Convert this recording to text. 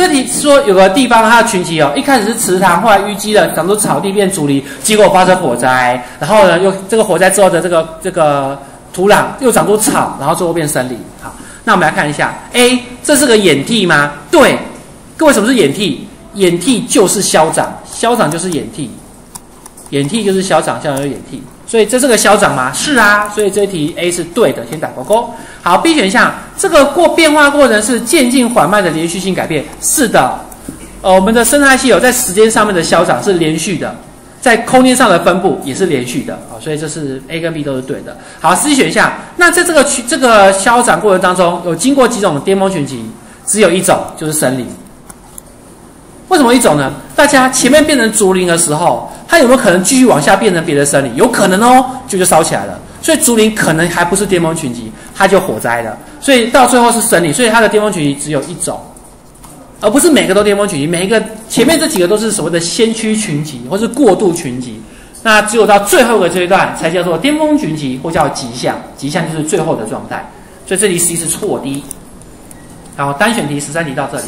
这题说有个地方它的群集哦，一开始是池塘，后来淤积了，长出草地变竹林，结果发生火灾，然后呢又这个火灾之后的这个这个土壤又长出草，然后最后变森林。好，那我们来看一下，A 这是个掩替吗？对，各位什么是掩替？掩替就是消长，消长就是掩替，掩替就是消长，消长就是掩替。所以这是个消长吗？是啊，所以这题 A 是对的，先打勾勾。好，B 选项，这个过变化过程是渐进缓慢的连续性改变，是的。呃，我们的生态系有在时间上面的消长是连续的，在空间上的分布也是连续的啊，所以这是 A 跟 B 都是对的。好，C 选项，那在这个区这个消长过程当中，有经过几种巅峰群集，只有一种就是森林。为什么一种呢？大家前面变成竹林的时候，它有没有可能继续往下变成别的森林？有可能哦，就就烧起来了。所以竹林可能还不是巅峰群集，它就火灾了。所以到最后是森林，所以它的巅峰群集只有一种，而不是每个都巅峰群集。每一个前面这几个都是所谓的先驱群集或是过渡群集，那只有到最后一个阶段才叫做巅峰群集或叫极象。极象就是最后的状态。所以这里 C 是错的。好，单选题十三题到这里。